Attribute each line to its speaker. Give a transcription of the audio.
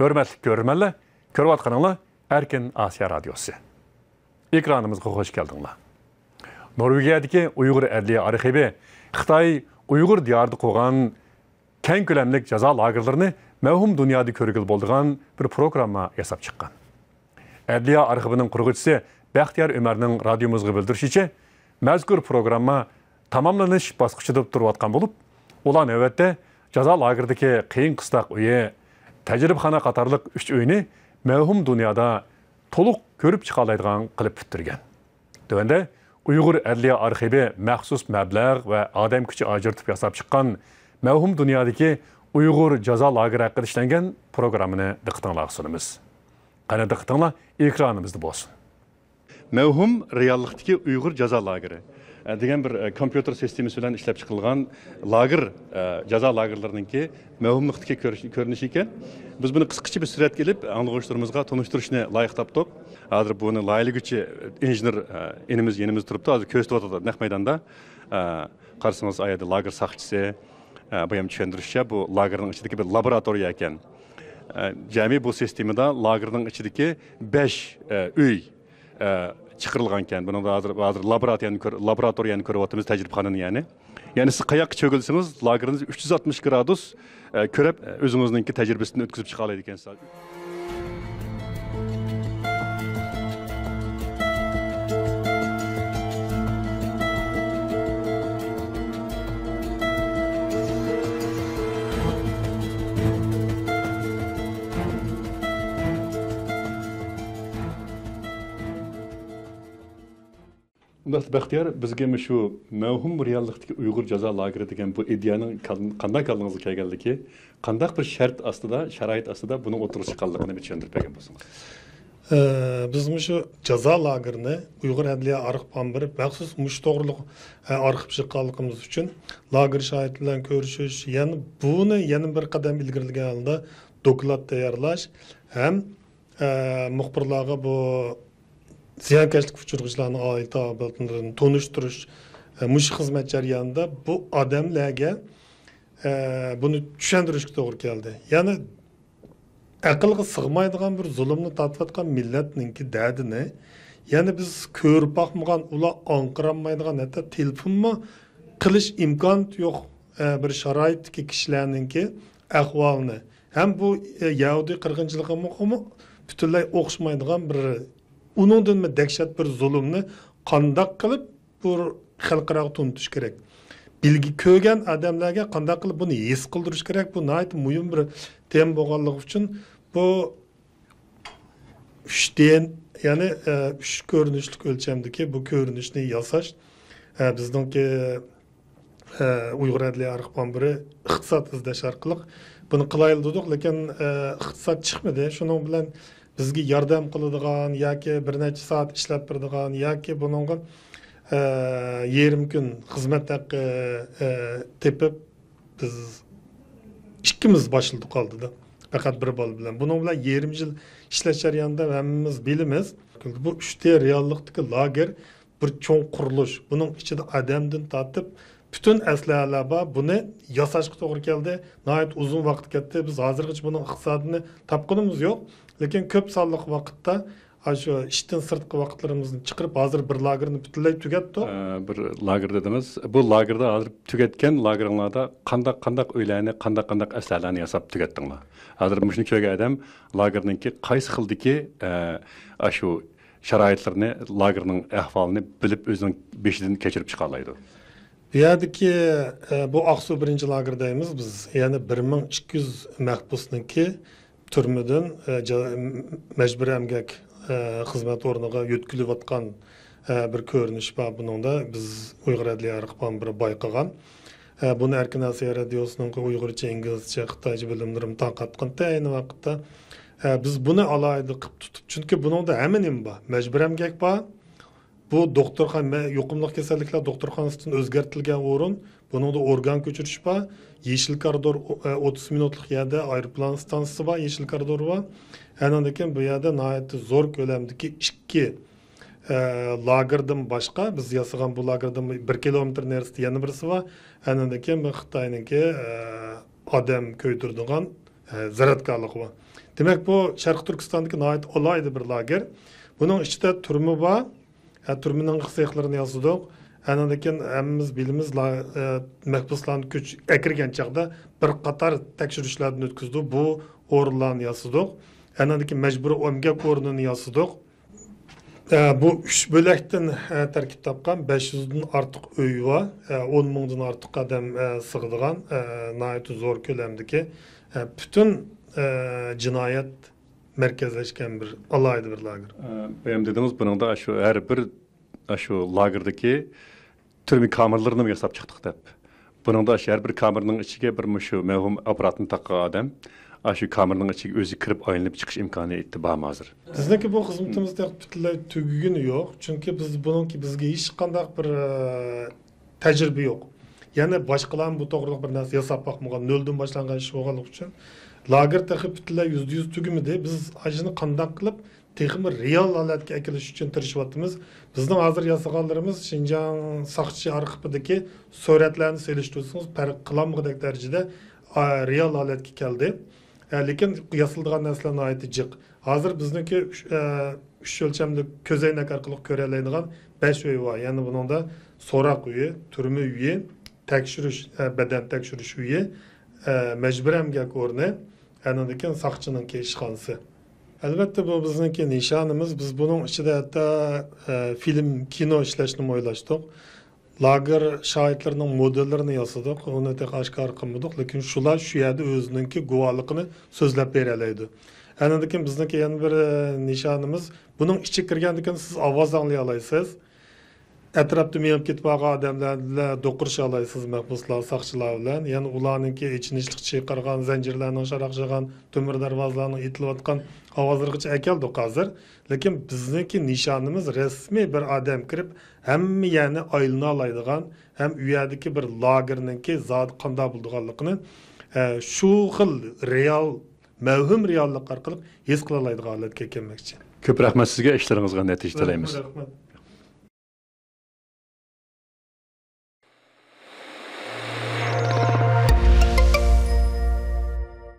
Speaker 1: Hörmətli görürmənlər, görüvatqanınlar Erkin Asiya Radyosu. Ekranımızға hoş geldinler. Norvegiyadagi Uyg'ur adliya arxivi Xitoy Uyg'ur diyorida qo'ygan keng ko'lamli jazo lagerlarini mavhum dunyoda ko'rgil bo'ldigan bir programma yasab chiqqan. Adliya arxivining qurg'uvchisi Baxtiyor Umarning radiomizga bildirishicha, mazkur programma tamomlanish bosqichida turayotgan bo'lib, ular navbatda jazo lageridagi qiyin qistoq uyi, тәжірибехана қатарлық үш өйіне мәуім дүнияда толық көріп чықалайдыған қылып бүттірген. Төәнде, uyg'ur Adliya Arxivi maxsus mablag' va odam kuchi acırtıb yasab chiqqan məvhum dünyadakı үйғүр жаза lagir haqqı işlənən proqramını diqqətinizə Қәне Qana diqqətinizə ekranımızda bolsun. Məvhum ұйғыр жаза лагері. Э, деген бір э, компьютер системасы менен иштеп чыгылган лагер э, жаза лагерлерининки екен. Біз бұны биз буну кыскача келіп, сүрөткө илип аңдыгучуларыбызга тонуштурушуну ылайык таптык бұны буну күші инженер еніміз еніміз турупту азыр көрсөтүп атат нак майданда карасаңыз аяда лагер сақшысы, быям түшүндүрүшүчө бұл лагердин ичидеги бір лаборатория екен. жами бұл системада лагердин ичидеги 5 үй chiqarilgan ekan. Buni hozir hozir laboratoriyani laboratoriyani ko'ryapmiz tajribxonani ya'ni. Ya'ni siz qayoqqa cho'gilsangiz lageringiz uch yuz oltmish gradus e, ko'rib e, o'zingizniki tajribasini o'tkazib chiqa oladi ekansiz. Нас бәхтияр бізге мүшу мәухім реалдықтық ұйғыр жаза лагері деген бұл идеяның қандай қалыңызға келгенлігі, қандай бір шәрт астыда, шарайт астыда бұның отырып шыққанлығын бір түсіндіріп
Speaker 2: берген болсаңыз. Біз мүшу жаза лагеріні ұйғыр әділия арықпан бір мәқсіз мүш тоғырлық арқып шыққанлығымыз үшін лагер шайыт білән көрішіш, яны бұны яны бір қадам ілгірілген алында доклад даярлаш, әм мұқпырлағы бұл oila tobilarini tonishtirish e, mush xizmat jarayonida bu odamlarga e, buni tushuntirishga to'g'ri keldi ya'ni aqlga sig'maydigan bir zulmni tortayotgan millatninki dardini ya'ni biz ko'rib boqmagan ular anqiranmaydigan hatto telefonmi qilish imkoniyati yo'q e, bir sharoitdagi kishilarninki ahvolini ham bu yahudiy qirg'inchiligi butunlay o'xshamaydigan bir uningdan dahshat bir zulmni qandoq qilib bu xalqaro tunutish kerak? Bilgi ko'rgan odamlarga qandoq qilib buni his qildirish kerak? Bu muhim bir tema bo'lganligi uchun bu uchden ya'ni e, uch ko'rinishlik o'lchamdagi bu ko'rinishni yasash e, bizningki e, uyg'ur adliya arxiv biri iqtisod izlash orqali buni qilaylik dedik lekin e, iqtisod chiqmadi. Shuning bilan bizga yordam qiladigan yoki bir necha soat ishlab beradigan yoki bunga e, yarim kun xizmat haqqi e, tepib biz ikkimiz boshildi qoldida. Faqat bir bola bilan. Buning bilan yarim yil ishlash jarayonida hammamiz bilamiz bu uchta reallikdagi lager bir cho'ng qurilish. Buning ichida odamdan tortib butun aslahalar bor buni yasashga to'g'ri keldi nihoyat uzun vaqt ketdi biz hozirgacha buni iqtisodini topqinimiz yo'q lekin ko'p sonliq vaqtda shu ishdan sirtqi vaqtlarimizni chiqarib hozir bir lagerni butunlay tugatdi
Speaker 1: bir lager dedimiz bu lagerda hozir tugatgan lageringlarda qandaq qandaq uylarni qandaq qandaq asarlarni yasab tugatdinglar hozir shuni ko'rgan odam lagerniki qaysi xildiki shu sharoitlarni lagerning ahvolini bilib o'zining beshidan kechirib chiqa oladi E,
Speaker 2: bu yerdagi bu oqsuv birinchi lagerdaymiz biz. Ya'ni bir ming ikki yuz mahbusniki turmadan e, majburiy emgak xizmat o'rniga yo'tkilayotgan e, bir ko'rinish bor buningda biz uyg'ur adliya bir bayqagan buni erkin asiya radiosining uyg'urcha inglizcha xitoycha bilimlarim tarqatgan ayni vaqtda. Biz buni alohida qilib tutib chunki buningda hamma nima bor majburiy emgak bor bu doktorxona yuqumli kasalliklar doktorxonasidan o'zgartirilgan o'rin buningda organ ko'chirish bor yeşil koridor 30 e, minutlik yerda aeroplan stansiyasi bor yeşil koridor bor andan keyin bu yerda nihoyatda zo'r ko'lamdagi ikki e, lagerdan boshqa biz yasagan bu lagerdan bir kilometr nerisida yana birisi bor andan keyin bu xitoyniki odam ko'ydirdigan zaratgarligi bor demak bu sharqi turkistondagi nihoyat alohida bir lager buning ichida turmi bor e, yozidik Andan keyin hammamiz bilamiz la- e, mahbuslarni kuch akirgan chog'da bir qator tekshirishlardan o'tkazdik bu o'rinlarni yozidik Andan keyin majburiy emgak o'rnini yozidik E, bu üç bölekten e, terkip tapkan 500'den artık öy var. E, 10 mingdan artık adam e, sığdığan e, zor kölemdeki e, bütün e, cinayet merkezleşken bir alaydı bir lager.
Speaker 1: Benim dediğiniz bunun da şu her bir şu lagerdaki türlü kamerlarını mı yasap çıktık dep. Bunun da her bir kamerinin içine bir şu mevhum aparatını takkan adam şu kamerinin içine özü kirip aylanıp çıkış imkanı etti bağım hazır.
Speaker 2: Bizdeki bu hizmetimizde bütünlüğü tügügünü yok. Çünkü biz bununki bizge hiç kandak bir e, tecrübe yok. Yani başkalarının bu doğruluk bir narsa yasap bakmagan, nölden başlangan iş olganlık için lager texi bütünlüğü yüzde yüz tügümüde biz acını kandak kılıp teximi real aletke ekiliş için tirişivatımız. Bizden hazır yasaganlarımız Şinjan Sakçı Arxipideki suretlerini seliştiriyorsunuz. Per kılamgıdak derecede a, real aletke geldi. E, lekin yasıldıgan narsalar nihoyatda jiq hozir bizniki uch e, o'lchamli ko'zoynak orqali ko'raoladigan besh uy bor ya'ni buningda so'roq uyi turma uyi tekshirish e, badan tekshirish uyi majburamga o'rni andan keyin ishxonasi albatta bu bizniki nishonimiz biz buning ichida hatto e, film kino ishlashni o'ylashdik lager shohidlarining modellarini yasadik uni oshkor qilmadik lekin shular shu yerda o'ziniki guvohligini so'zlab beralaydi andan keyin bizniki yana bir e, nishonimiz buning ichiga kirgandan keyin siz ovoz anglay olasiz atrofda menib ketib qolgan odamlar bilan do'qirisha olasiz mahbuslar soqchilar bilan. Ya'ni ularninki ichinishlik chiyqirgan zanjirlarning sharaqshagan temir darvozalarning etilayotgan ovozlargacha akeldik hozir. Lekin bizniki nishonimiz rasmiy bir odam kirib hamma yerni aylana oladigan ham u yerdagi bir lagerninki zoti qanday bo'lganligini e, shu xil real mavhum reallik orqali his qila oladigan holatga kelmoqchi.
Speaker 1: Köp rahmet sizge işlerinizge netice tilaymiz.
Speaker 2: rahmat.